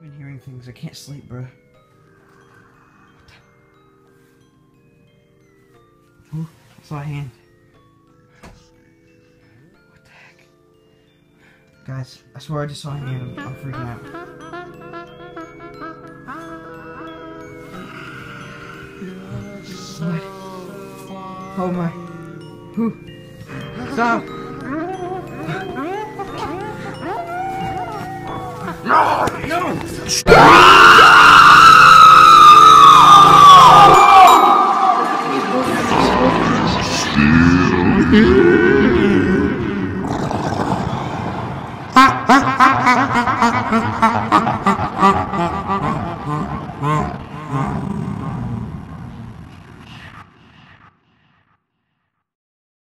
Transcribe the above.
I've been hearing things. I can't sleep, bro. Ooh, I saw a hand. What the heck? Guys, I swear I just saw a hand. I'm, I'm freaking out. What? Oh my. Who? Stop! No! No! Mm-hmm.